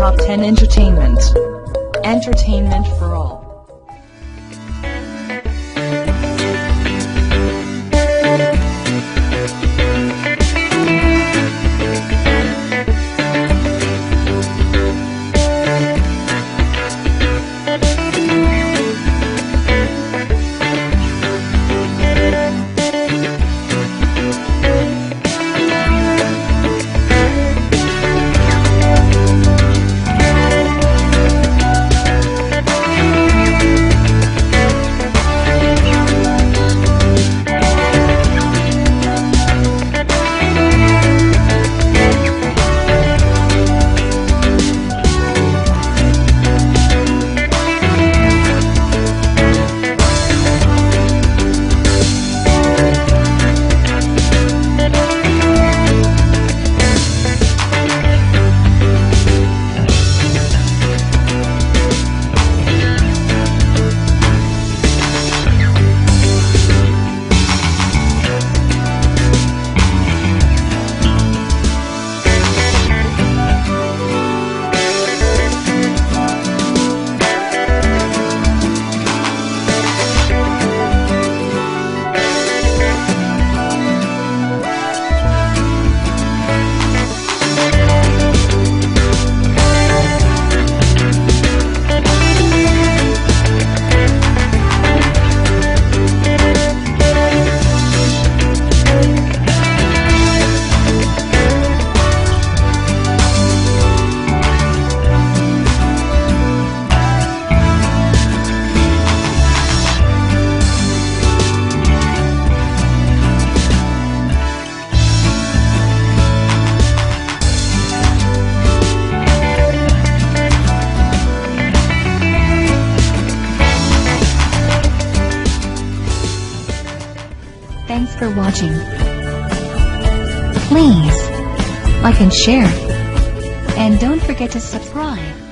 Top 10 Entertainment. Entertainment for all. Thanks for watching. Please like and share. And don't forget to subscribe.